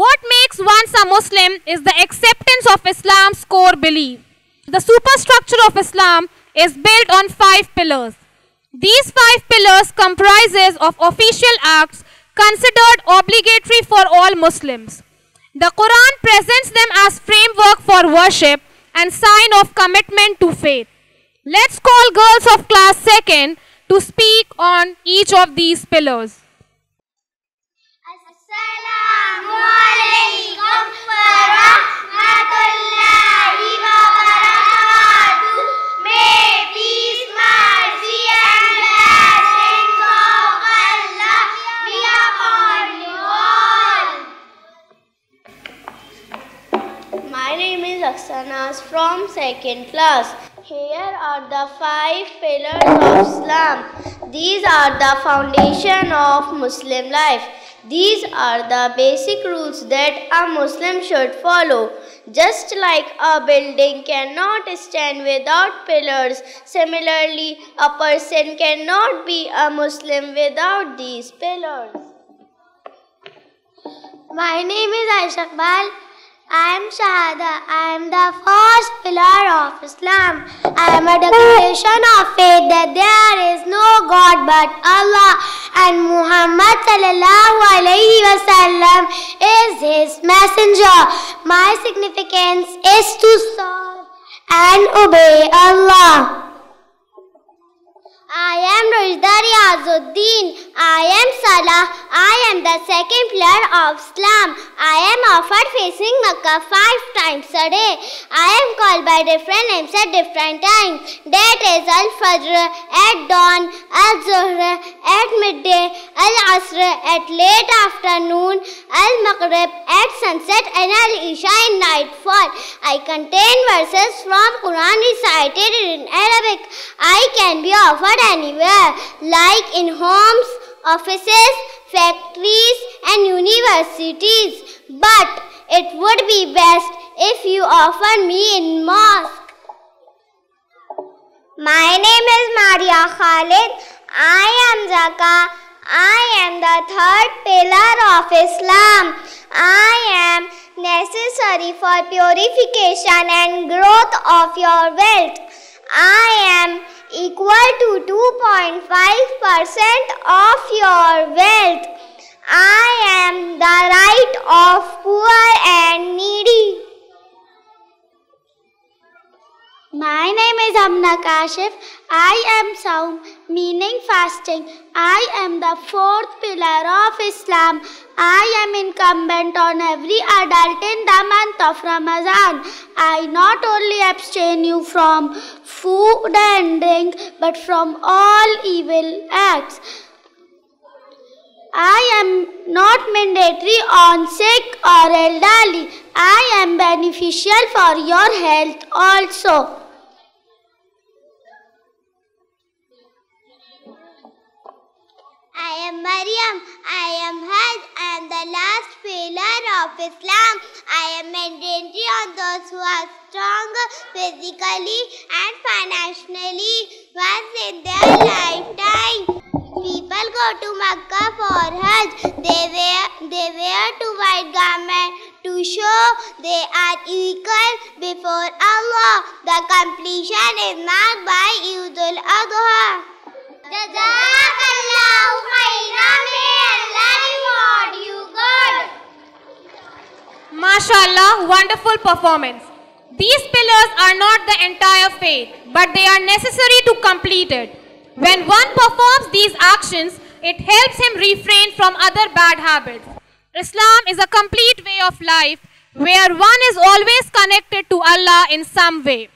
What makes one a Muslim is the acceptance of Islam's core belief. The superstructure of Islam is built on five pillars. These five pillars comprises of official acts considered obligatory for all Muslims. The Quran presents them as framework for worship and sign of commitment to faith. Let's call girls of class 2nd to speak on each of these pillars. My name is Aksanas from second class. Here are the five pillars of Islam. These are the foundation of Muslim life. These are the basic rules that a Muslim should follow. Just like a building cannot stand without pillars, similarly, a person cannot be a Muslim without these pillars. My name is Aisha Iqbal. I am Shahada. I am the first pillar of Islam. I am a declaration of faith that there is no God but Allah and Muhammad wasallam is his messenger. My significance is to serve and obey Allah. I Riazuddin. I am Salah. I am the second player of Islam. I am offered facing Makkah five times a day. I am called by different names at different times. That is Al-Fajr at dawn, Al-Zuhr at midday, Al-Asr at late afternoon, Al-Maghrib at sunset and Al-Isha in nightfall. I contain verses from Quran recited in Arabic. I can be offered anywhere, like in homes, offices, factories, and universities. But it would be best if you offer me in mosque. My name is Maria Khalid. I am Zakah. I am the third pillar of Islam. I am necessary for purification and growth of your wealth. I am equal to 2.5% of your wealth. I am the right of poor and needy. My name is Amna Kashif. I am Saum, meaning fasting. I am the fourth pillar of Islam. I am incumbent on every adult in the month of Ramadan. I not only abstain you from food and drink, but from all evil acts. I am not mandatory on sick or elderly. I am beneficial for your health also. I am Maryam. I am Hajj. Am the last pillar of Islam. I am mandatory on those who are strong physically and financially once in their lifetime. People go to Makkah for Hajj. They wear, they wear two white garments to show they are equal before Allah. The completion is marked by Eidul Adha. MashaAllah, wonderful performance. These pillars are not the entire faith, but they are necessary to complete it. When one performs these actions, it helps him refrain from other bad habits. Islam is a complete way of life where one is always connected to Allah in some way.